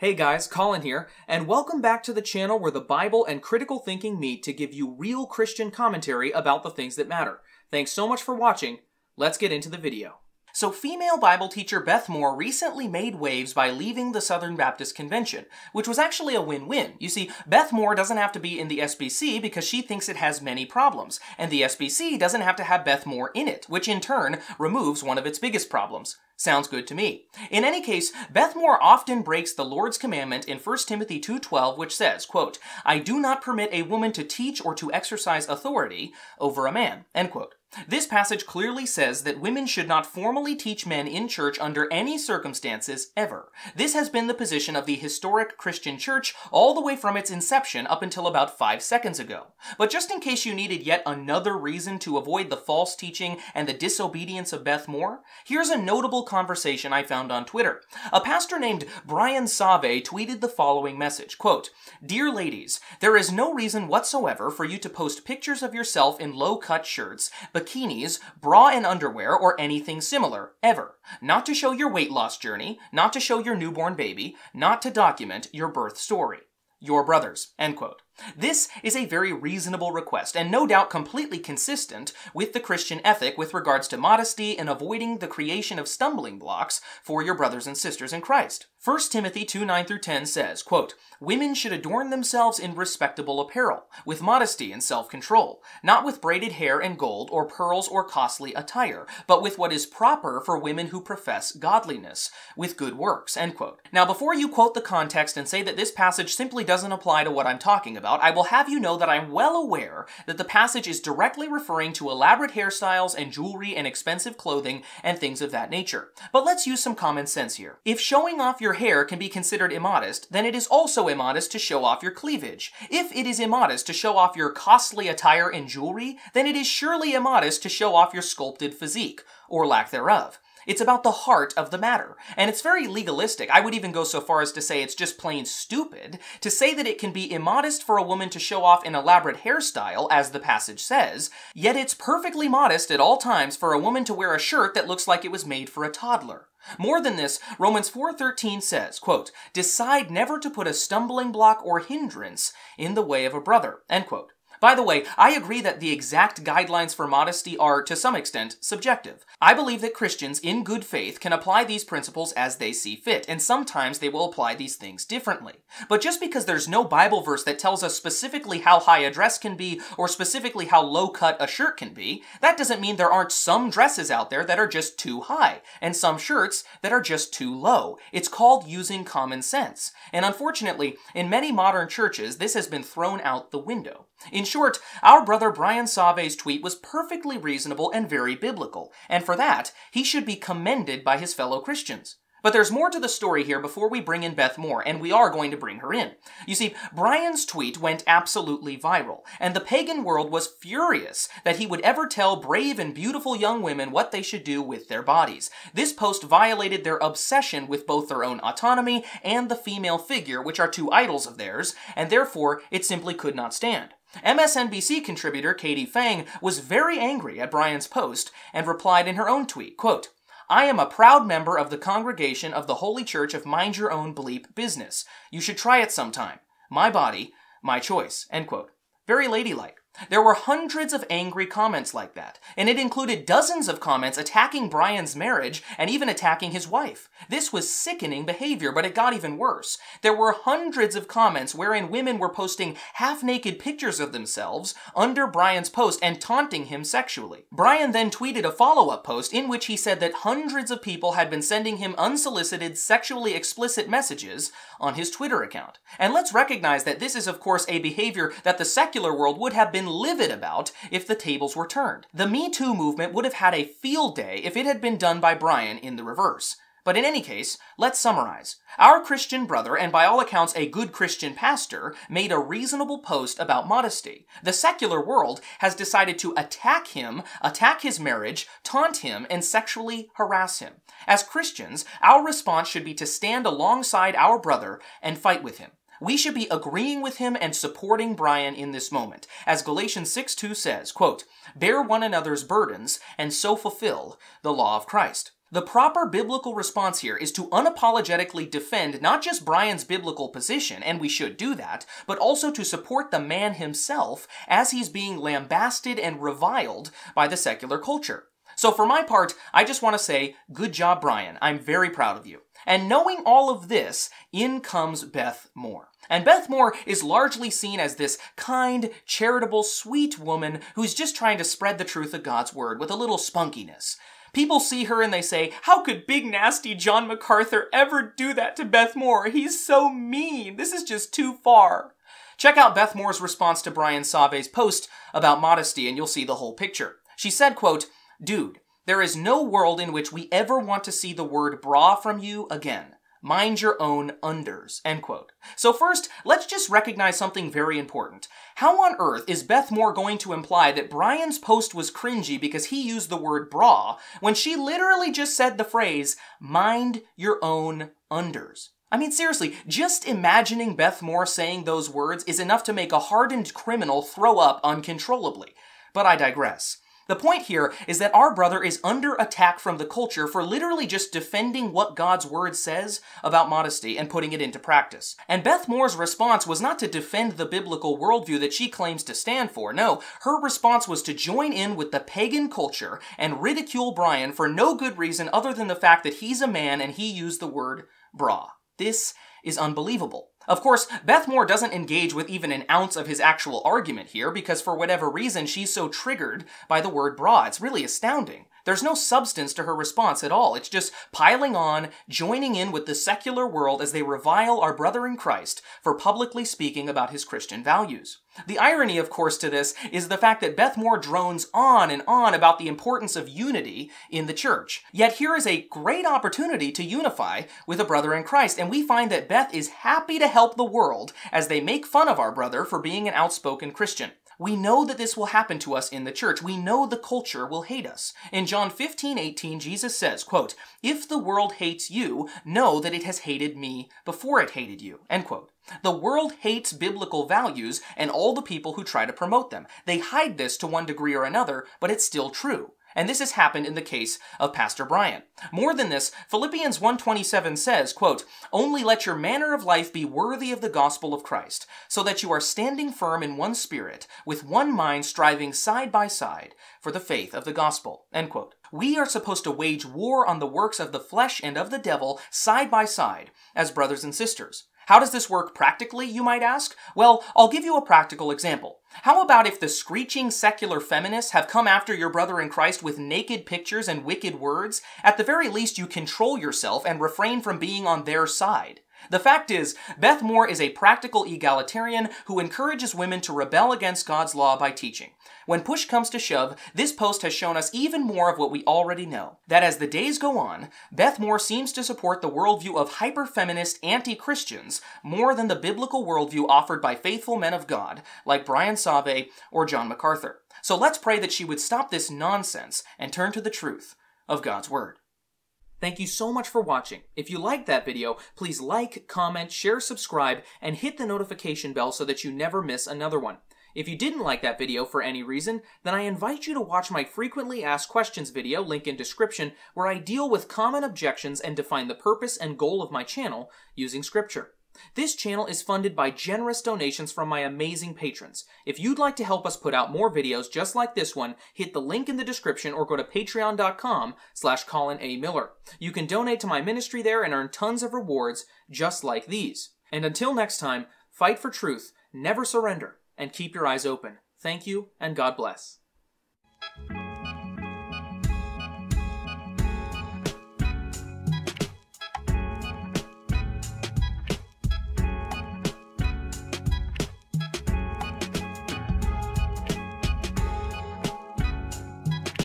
Hey guys, Colin here, and welcome back to the channel where the Bible and critical thinking meet to give you real Christian commentary about the things that matter. Thanks so much for watching. Let's get into the video. So, female Bible teacher Beth Moore recently made waves by leaving the Southern Baptist Convention, which was actually a win win. You see, Beth Moore doesn't have to be in the SBC because she thinks it has many problems, and the SBC doesn't have to have Beth Moore in it, which in turn removes one of its biggest problems. Sounds good to me. In any case, Beth Moore often breaks the Lord's commandment in 1 Timothy 2:12 which says, quote, "I do not permit a woman to teach or to exercise authority over a man." End quote. This passage clearly says that women should not formally teach men in church under any circumstances ever. This has been the position of the historic Christian church all the way from its inception up until about five seconds ago. But just in case you needed yet another reason to avoid the false teaching and the disobedience of Beth Moore, here's a notable conversation I found on Twitter. A pastor named Brian Sauvé tweeted the following message, quote, Dear ladies, there is no reason whatsoever for you to post pictures of yourself in low-cut shirts, bikinis, bra and underwear, or anything similar, ever. Not to show your weight loss journey, not to show your newborn baby, not to document your birth story. Your brothers. End quote. This is a very reasonable request, and no doubt completely consistent with the Christian ethic with regards to modesty and avoiding the creation of stumbling blocks for your brothers and sisters in Christ. 1 Timothy 2 9 through 10 says, quote, Women should adorn themselves in respectable apparel, with modesty and self control, not with braided hair and gold, or pearls or costly attire, but with what is proper for women who profess godliness, with good works. End quote. Now, before you quote the context and say that this passage simply doesn't apply to what I'm talking about, about, I will have you know that I'm well aware that the passage is directly referring to elaborate hairstyles and jewelry and expensive clothing and things of that nature. But let's use some common sense here. If showing off your hair can be considered immodest, then it is also immodest to show off your cleavage. If it is immodest to show off your costly attire and jewelry, then it is surely immodest to show off your sculpted physique, or lack thereof. It's about the heart of the matter. And it's very legalistic. I would even go so far as to say it's just plain stupid to say that it can be immodest for a woman to show off an elaborate hairstyle, as the passage says, yet it's perfectly modest at all times for a woman to wear a shirt that looks like it was made for a toddler. More than this, Romans 4:13 says, quote, "Decide never to put a stumbling block or hindrance in the way of a brother." End quote. By the way, I agree that the exact guidelines for modesty are, to some extent, subjective. I believe that Christians, in good faith, can apply these principles as they see fit, and sometimes they will apply these things differently. But just because there's no Bible verse that tells us specifically how high a dress can be, or specifically how low cut a shirt can be, that doesn't mean there aren't some dresses out there that are just too high, and some shirts that are just too low. It's called using common sense. And unfortunately, in many modern churches, this has been thrown out the window. In short, our brother Brian Sauvé's tweet was perfectly reasonable and very biblical, and for that, he should be commended by his fellow Christians. But there's more to the story here before we bring in Beth Moore, and we are going to bring her in. You see, Brian's tweet went absolutely viral, and the pagan world was furious that he would ever tell brave and beautiful young women what they should do with their bodies. This post violated their obsession with both their own autonomy and the female figure, which are two idols of theirs, and therefore it simply could not stand. MSNBC contributor Katie Phang was very angry at Brian's post and replied in her own tweet, quote, I am a proud member of the congregation of the Holy Church of Mind Your Own Bleep Business. You should try it sometime. My body, my choice. End quote. Very ladylike. There were hundreds of angry comments like that, and it included dozens of comments attacking Brian's marriage and even attacking his wife. This was sickening behavior, but it got even worse. There were hundreds of comments wherein women were posting half-naked pictures of themselves under Brian's post and taunting him sexually. Brian then tweeted a follow-up post in which he said that hundreds of people had been sending him unsolicited, sexually explicit messages on his Twitter account. And let's recognize that this is of course a behavior that the secular world would have been been livid about if the tables were turned. The Me Too movement would have had a field day if it had been done by Brian in the reverse. But in any case, let's summarize. Our Christian brother, and by all accounts a good Christian pastor, made a reasonable post about modesty. The secular world has decided to attack him, attack his marriage, taunt him, and sexually harass him. As Christians, our response should be to stand alongside our brother and fight with him. We should be agreeing with him and supporting Brian in this moment. As Galatians 6 2 says, quote, Bear one another's burdens and so fulfill the law of Christ. The proper biblical response here is to unapologetically defend not just Brian's biblical position, and we should do that, but also to support the man himself as he's being lambasted and reviled by the secular culture. So for my part, I just want to say, good job, Brian. I'm very proud of you. And knowing all of this, in comes Beth Moore. And Beth Moore is largely seen as this kind, charitable, sweet woman who's just trying to spread the truth of God's word with a little spunkiness. People see her and they say, How could big nasty John MacArthur ever do that to Beth Moore? He's so mean. This is just too far. Check out Beth Moore's response to Brian Sauvé's post about modesty and you'll see the whole picture. She said, quote, Dude, there is no world in which we ever want to see the word bra from you again. Mind your own unders, end quote. So first, let's just recognize something very important. How on earth is Beth Moore going to imply that Brian's post was cringy because he used the word bra when she literally just said the phrase, mind your own unders? I mean, seriously, just imagining Beth Moore saying those words is enough to make a hardened criminal throw up uncontrollably. But I digress. The point here is that our brother is under attack from the culture for literally just defending what God's word says about modesty and putting it into practice. And Beth Moore's response was not to defend the biblical worldview that she claims to stand for. No, her response was to join in with the pagan culture and ridicule Brian for no good reason other than the fact that he's a man and he used the word bra. This is unbelievable. Of course, Beth Moore doesn't engage with even an ounce of his actual argument here because for whatever reason she's so triggered by the word bra. It's really astounding. There's no substance to her response at all. It's just piling on, joining in with the secular world as they revile our brother in Christ for publicly speaking about his Christian values. The irony, of course, to this is the fact that Beth Moore drones on and on about the importance of unity in the church. Yet here is a great opportunity to unify with a brother in Christ, and we find that Beth is happy to help the world as they make fun of our brother for being an outspoken Christian. We know that this will happen to us in the church. We know the culture will hate us. In John 15, 18, Jesus says, quote, If the world hates you, know that it has hated me before it hated you, end quote. The world hates biblical values and all the people who try to promote them. They hide this to one degree or another, but it's still true. And this has happened in the case of Pastor Brian. More than this, Philippians 1.27 says, quote, Only let your manner of life be worthy of the gospel of Christ, so that you are standing firm in one spirit, with one mind striving side by side for the faith of the gospel. End quote. We are supposed to wage war on the works of the flesh and of the devil side by side as brothers and sisters. How does this work practically, you might ask? Well, I'll give you a practical example. How about if the screeching secular feminists have come after your brother in Christ with naked pictures and wicked words? At the very least, you control yourself and refrain from being on their side. The fact is, Beth Moore is a practical egalitarian who encourages women to rebel against God's law by teaching. When push comes to shove, this post has shown us even more of what we already know. That as the days go on, Beth Moore seems to support the worldview of hyper-feminist anti-Christians more than the biblical worldview offered by faithful men of God, like Brian Sauvé or John MacArthur. So let's pray that she would stop this nonsense and turn to the truth of God's Word. Thank you so much for watching. If you liked that video, please like, comment, share, subscribe, and hit the notification bell so that you never miss another one. If you didn't like that video for any reason, then I invite you to watch my frequently asked questions video, link in description, where I deal with common objections and define the purpose and goal of my channel using scripture. This channel is funded by generous donations from my amazing patrons. If you'd like to help us put out more videos just like this one, hit the link in the description or go to patreon.com slash Colin A. Miller. You can donate to my ministry there and earn tons of rewards just like these. And until next time, fight for truth, never surrender, and keep your eyes open. Thank you, and God bless.